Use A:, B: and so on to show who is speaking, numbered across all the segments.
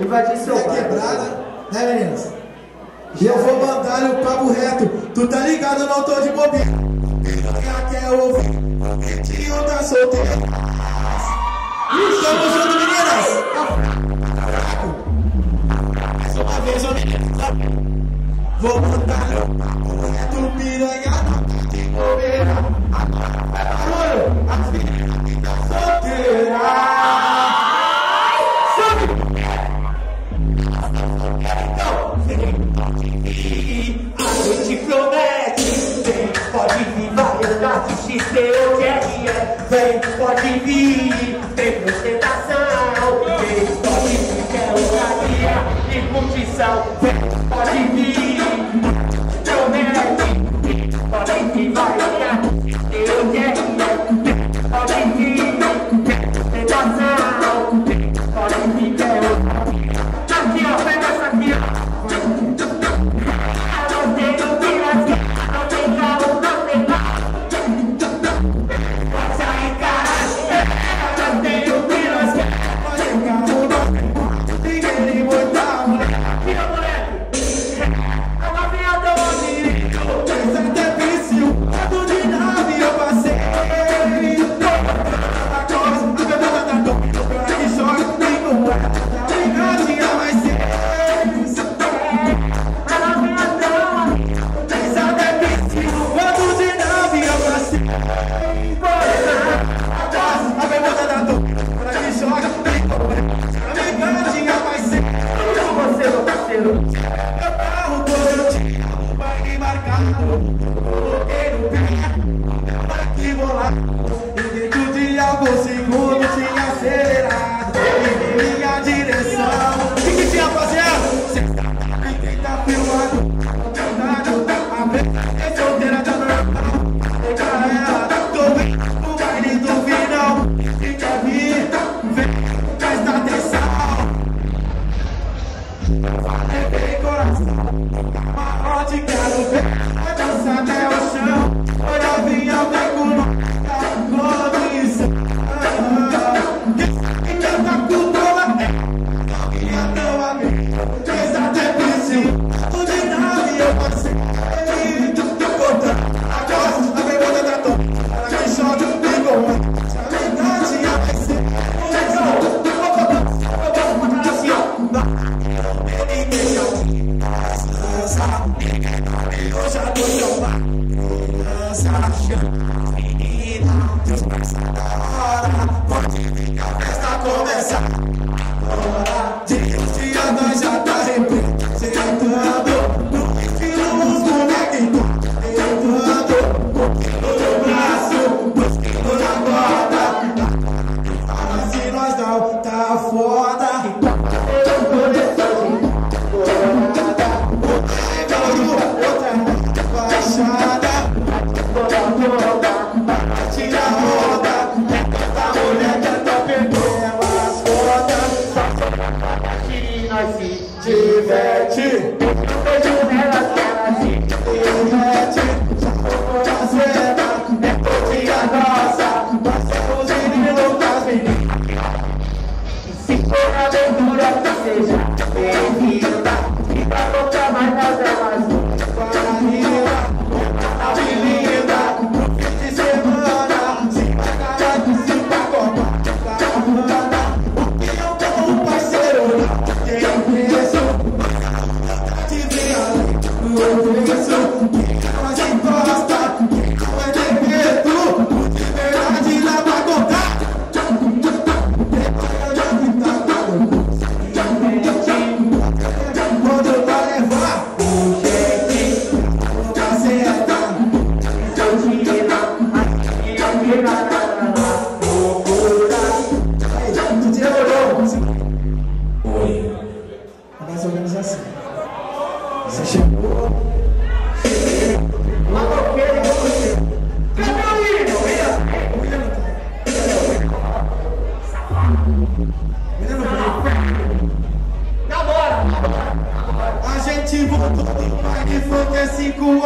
A: invadir seu é quebrada,
B: né, meninas?
A: E eu vou
B: mandar o papo reto. Tu tá ligado, eu não tô de bobeira. Já quer ouvir o Vitinho tá solteiro.
A: Tamo
B: junto, meninas! Mais uma vez, meninas. Vou mandar o papo reto, piranha.
A: South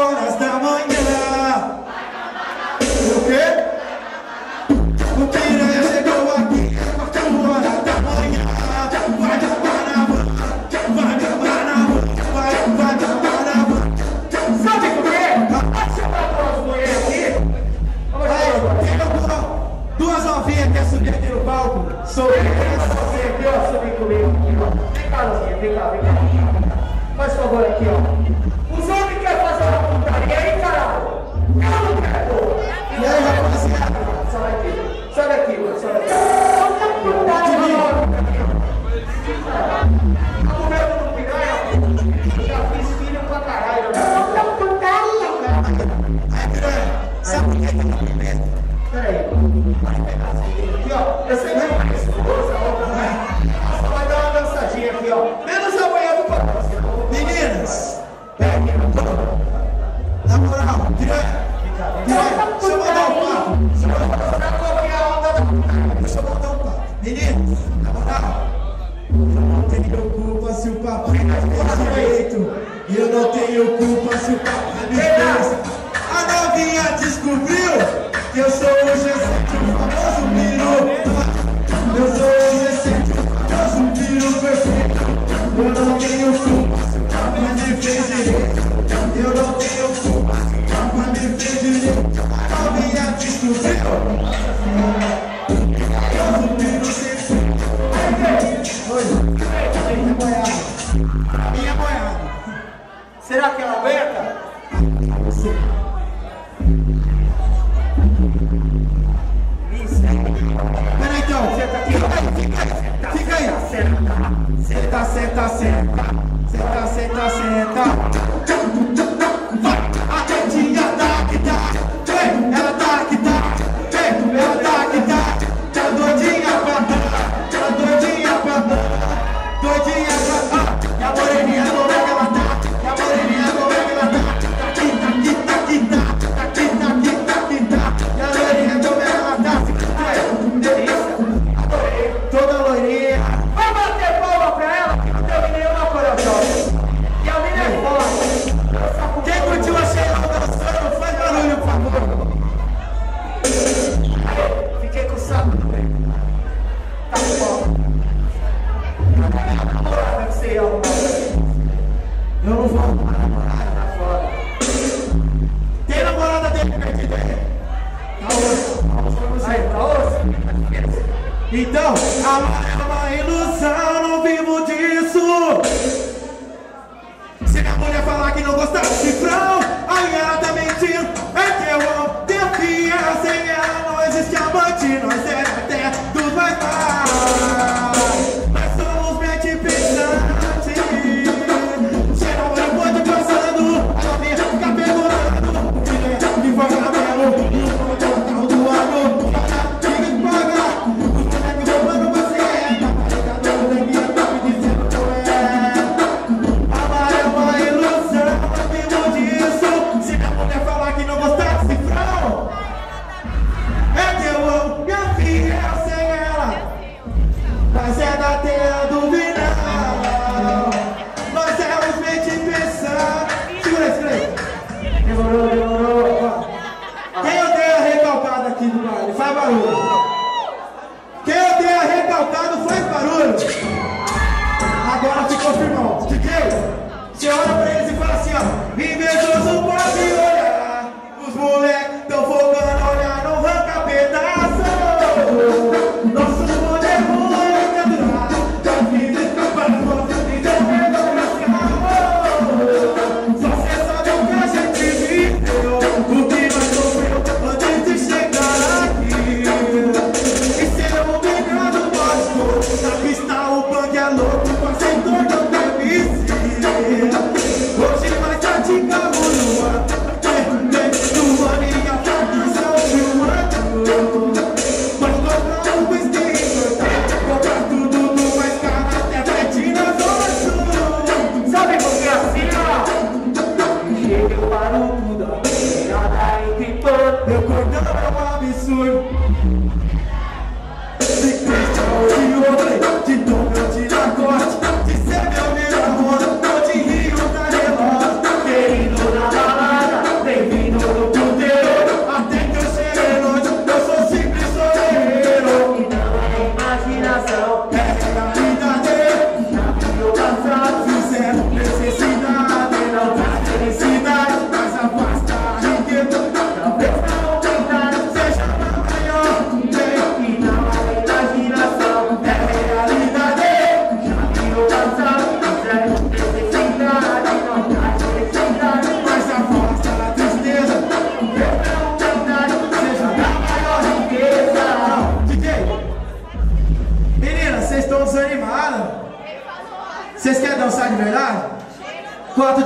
B: horas da manhã. O quê? O piranha chegou aqui, quatro horas da manhã. Vai acabar na rua, vai acabar na rua, vai, vai acabar na rua.
A: Sabe por quê? Você matou as mulheres aqui? Aí,
B: derrubou duas novinhas que subiram aqui no
A: eu, você aqui. Vem cá, Luzinha, vem cá, vem cá. Faz favor aqui, ó. Aqui, ó. Eu sei mesmo que esse curso? Só vai dar uma dançadinha aqui, ó. Menos amanhã do patrão. Meninas, peguem no colo.
B: Na moral, direto.
A: Direto.
B: Deixa eu mandar um papo. Deixa eu mandar um
A: papo.
B: Deixa eu mandar um papo. Meninas, na moral. Não tenho culpa se o papai não for direito. E eu não tenho culpa se o papai me fez. A novinha descobriu que eu sou o Jesus. E mim é.
A: Será que ela aguenta?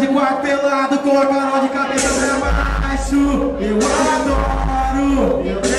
B: de quarto pelado com a de cabeça é pra baixo. Eu adoro.
A: Eu adoro.